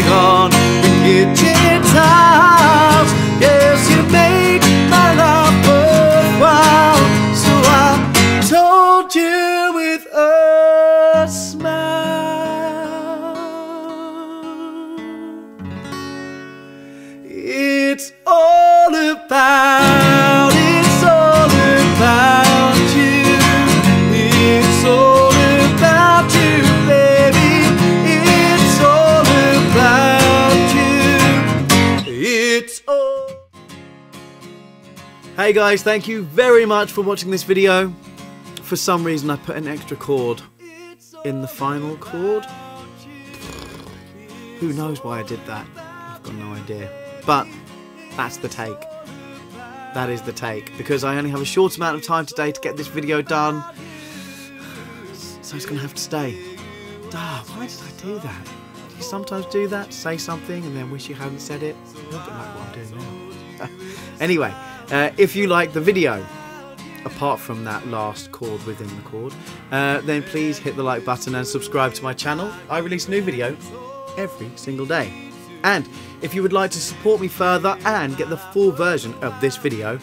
swing on the kitchen tiles. Yes, you make my life worthwhile. So I told you with a smile. It's all about. Hey guys, thank you very much for watching this video. For some reason, I put an extra chord in the final chord. Who knows why I did that? I've got no idea. But that's the take. That is the take. Because I only have a short amount of time today to get this video done. So it's going to have to stay. Ah, why did I do that? Do you sometimes do that? Say something and then wish you hadn't said it? A little bit like what I'm doing now. anyway, uh, if you like the video, apart from that last chord within the chord, uh, then please hit the like button and subscribe to my channel. I release a new video every single day. And if you would like to support me further and get the full version of this video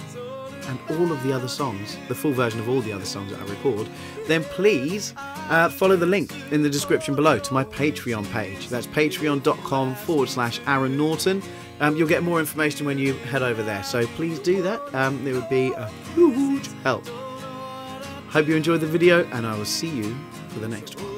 and all of the other songs, the full version of all the other songs that I record, then please uh, follow the link in the description below to my Patreon page. That's patreon.com forward slash Aaron Norton. Um, you'll get more information when you head over there, so please do that. Um, it would be a huge help. Hope you enjoyed the video, and I will see you for the next one.